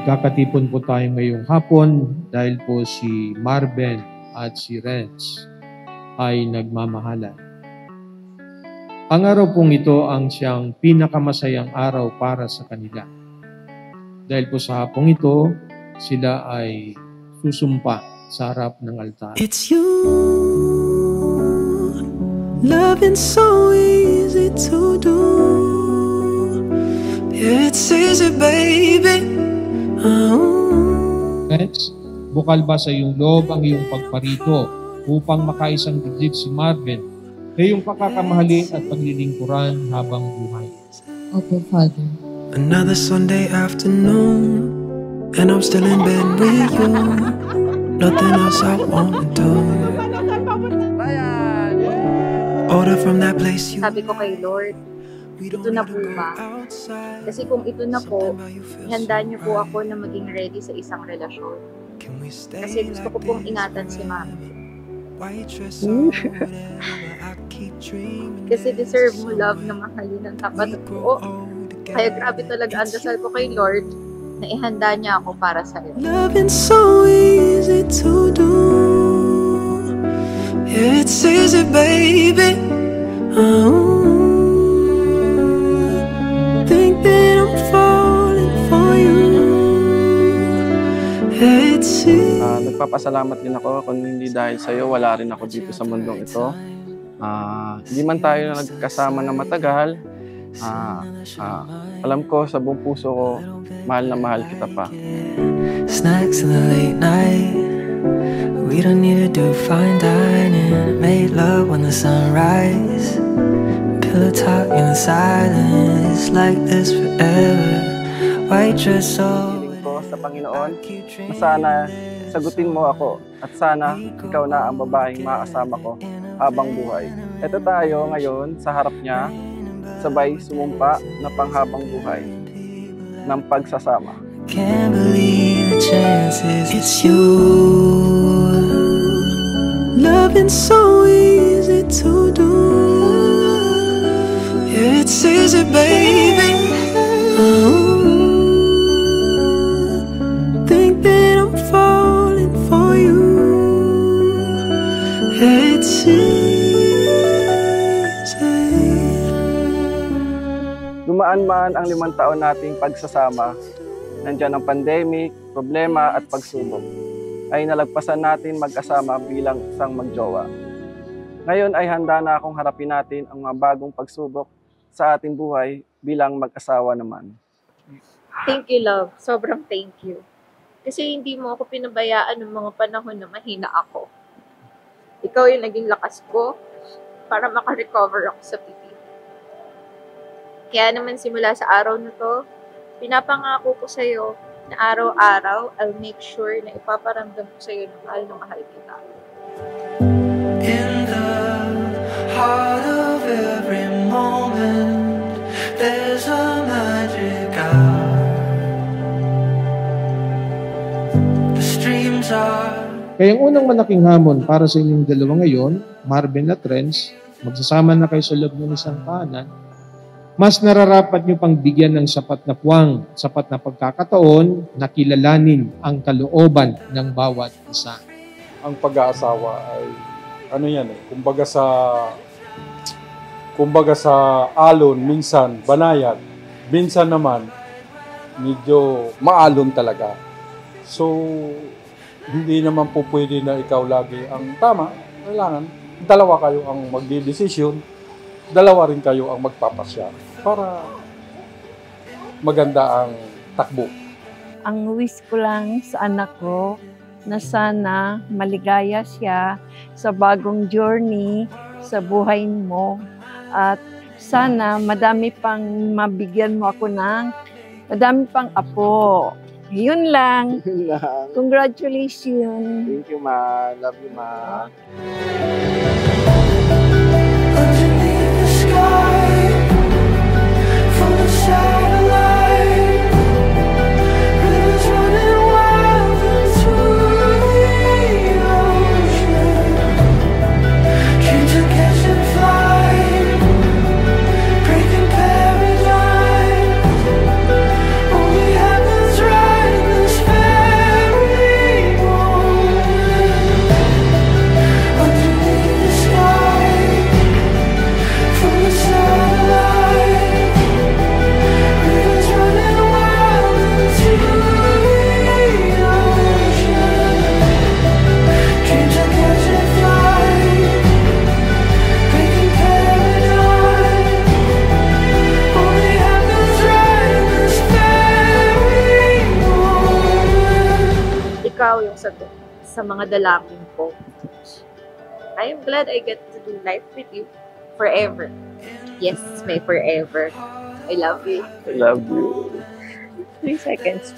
Nagkakatipon po tayo ngayong hapon dahil po si Marben at si Renz ay nagmamahalan. Ang araw pong ito ang siyang pinakamasayang araw para sa kanila. Dahil po sa hapong ito, sila ay susumpa sa harap ng altar. It's you, loving so easy to do. It's easy, baby. Renz, bukal ba sa iyong loob ang iyong pagparito upang makaisang digdig si Marvin na iyong pakakamahalin at paglilingkuran habang buhay? Opo, Father. Another Sunday afternoon, and I'm still in bed with you. Nothing else I wanna do. Order from that place you Sabi ko kay Lord, ito na po ba? Kasi kung ito na po, ihanda niyo po ako na maging ready sa isang relasyon. Kasi gusto ko pong ingatan si? Mami. Dreaming Kasi deserve mo love na mahalin ng tapat at buo. Kaya grabe talaga ang dasal ko kay Lord na ihanda niya ako para sa iyo. Loving so easy to do. It's easy, baby. Oh, Ah, nagpapasalamat din ako kung hindi dahil sa iyo wala rin ako dito sa mundong ito. Ah, hindi man tayo nagkasama na matagal. Ah, ah, alam ko sa buong puso ko, mahal na mahal kita pa. Snacks in the late night. We don't need to do fine dining. Make love when the sunrise. Pillow talk in the silence. Like this forever. White dress over. Panginoon na sana sagutin mo ako at sana ikaw na ang babaeng makasama ko habang buhay. Ito tayo ngayon sa harap niya, sabay sumumpa na panghabang buhay ng pagsasama. Can't believe the chances. It's you. Loving so easy to do. It's easy, baby. Dumaan man ang limang taon nating pagsasama, nandyan ang pandemic, problema at pagsubok, ay nalagpasan natin magkasama bilang isang magjowa. Ngayon ay handa na akong harapin natin ang mga bagong pagsubok sa ating buhay bilang mag-asawa naman. Thank you, love. Sobrang thank you. Kasi hindi mo ako pinabayaan ng mga panahon na mahina ako. Ikaw yung naging lakas ko para makarecover ako sa pipi. Kaya naman simula sa araw na to, pinapangako ko sa'yo na araw-araw, I'll make sure na ipaparamdam ko sa'yo na mahal na mahal kita. In the heart of every moment, there's a magic hour. The streams are Kaya ang unang malaking hamon para sa inyong dalawa ngayon, Marvin at Renz, magsasama na kayo sa loob ng isang tahanan, mas nararapat nyo pang bigyan ng sapat na puwang, sapat na pagkakataon na kilalanin ang kalooban ng bawat isa. ang pag-aasawa ay ano yan eh, kumbaga sa kumbaga sa alon minsan banayad, minsan naman medyo maalon talaga. So hindi naman po pwede na ikaw lagi ang tama. Kailangan dalawa kayo ang magdidesisyon, dalawa rin kayo ang magpapasya para maganda ang takbo. ang wish ko lang sa anak ko na sana maligaya siya sa bagong journey sa buhay mo at sana madami pang mabigyan mo ako ng madami pang apo. Yun lang. Congratulations. Thank you, ma. Love you, ma. Sa mga dalangin ko. I am glad I get to do life with you forever. Yes, may forever. I love you. I love you. Three seconds.